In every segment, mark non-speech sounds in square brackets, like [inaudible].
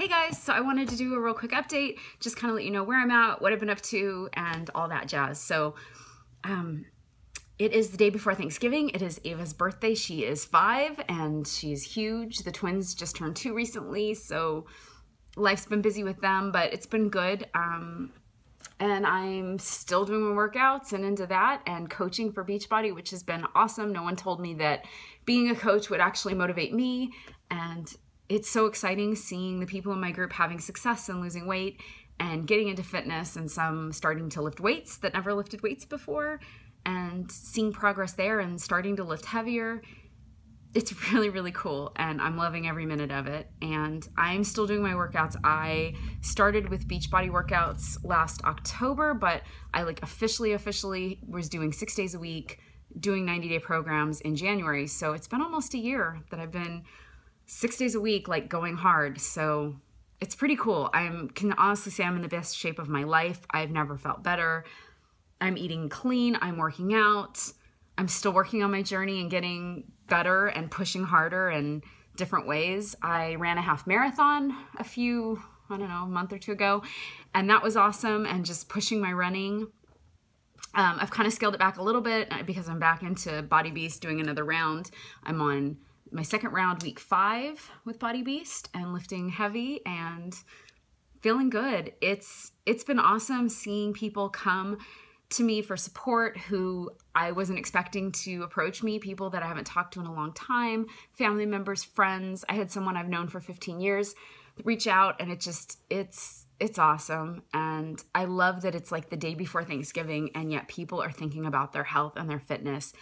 Hey guys, so I wanted to do a real quick update, just kind of let you know where I'm at, what I've been up to, and all that jazz. So, um, it is the day before Thanksgiving. It is Ava's birthday. She is five and she's huge. The twins just turned two recently, so life's been busy with them, but it's been good. Um, and I'm still doing my workouts and into that and coaching for Beachbody, which has been awesome. No one told me that being a coach would actually motivate me. And it's so exciting seeing the people in my group having success and losing weight and getting into fitness and some starting to lift weights that never lifted weights before and seeing progress there and starting to lift heavier. It's [laughs] really, really cool, and I'm loving every minute of it. And I'm still doing my workouts. I started with Beachbody workouts last October, but I like officially, officially was doing six days a week, doing 90 day programs in January. So it's been almost a year that I've been six days a week, like going hard. So it's pretty cool. I can honestly say I'm in the best shape of my life. I've never felt better. I'm eating clean. I'm working out. I'm still working on my journey and getting better and pushing harder in different ways. I ran a half marathon a few, I don't know, a month or two ago, and that was awesome. And just pushing my running. Um, I've kind of scaled it back a little bit uh, because I'm back into Body Beast doing another round. I'm on my second round, week five with Body Beast and lifting heavy and feeling good. It's it's been awesome seeing people come to me for support who I wasn't expecting to approach me, people that I haven't talked to in a long time, family members, friends. I had someone I've known for 15 years reach out and it just it's it's awesome and I love that it's like the day before Thanksgiving and yet people are thinking about their health and their fitness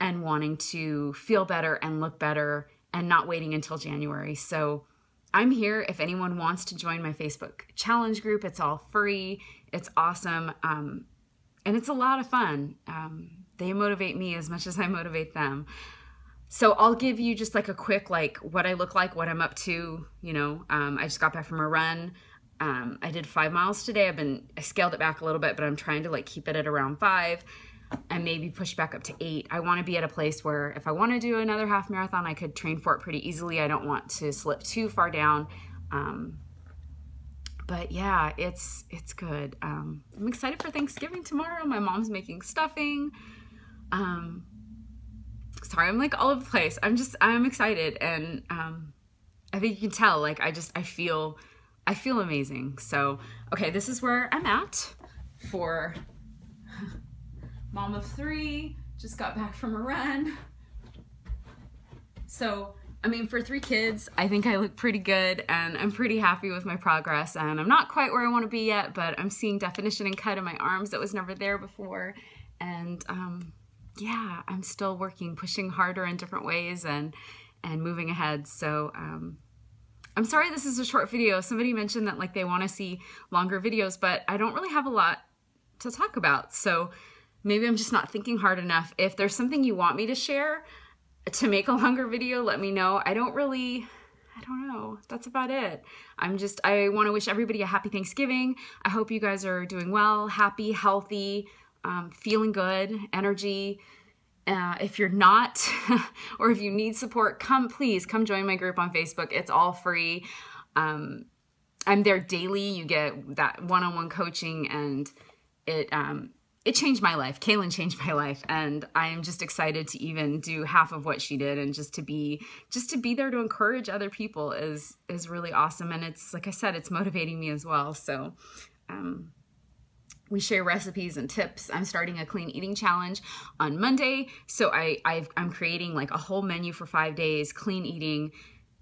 and wanting to feel better and look better and not waiting until January. So I'm here if anyone wants to join my Facebook challenge group. It's all free. It's awesome. Um, and it's a lot of fun. Um, they motivate me as much as I motivate them. So I'll give you just like a quick, like what I look like, what I'm up to. You know, um, I just got back from a run. Um, I did five miles today. I've been, I scaled it back a little bit, but I'm trying to like keep it at around five and maybe push back up to eight. I want to be at a place where if I want to do another half marathon, I could train for it pretty easily. I don't want to slip too far down. Um, but yeah, it's it's good. Um, I'm excited for Thanksgiving tomorrow. My mom's making stuffing. Um, sorry, I'm like all over the place. I'm just I'm excited, and um, I think you can tell. Like I just I feel I feel amazing. So okay, this is where I'm at for mom of three, just got back from a run. So, I mean, for three kids, I think I look pretty good and I'm pretty happy with my progress. And I'm not quite where I want to be yet, but I'm seeing definition and cut in my arms that was never there before. And um, yeah, I'm still working, pushing harder in different ways and and moving ahead. So um, I'm sorry this is a short video. Somebody mentioned that like they want to see longer videos, but I don't really have a lot to talk about. So maybe I'm just not thinking hard enough. If there's something you want me to share to make a longer video, let me know. I don't really, I don't know. That's about it. I'm just, I want to wish everybody a happy Thanksgiving. I hope you guys are doing well, happy, healthy, um, feeling good, energy. Uh, if you're not, [laughs] or if you need support, come please come join my group on Facebook. It's all free. Um, I'm there daily. You get that one-on-one coaching, and it um, it changed my life. Kaylin changed my life, and I am just excited to even do half of what she did, and just to be just to be there to encourage other people is is really awesome. And it's like I said, it's motivating me as well. So. Um, we share recipes and tips. I'm starting a clean eating challenge on Monday. So I, i am creating like a whole menu for five days, clean eating,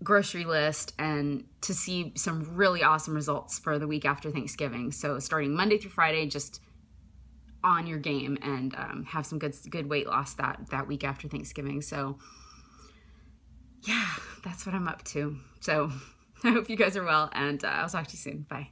grocery list, and to see some really awesome results for the week after Thanksgiving. So starting Monday through Friday, just on your game and um, have some good good weight loss that that week after Thanksgiving. So yeah, that's what I'm up to. So [laughs] I hope you guys are well, and uh, I'll talk to you soon. Bye.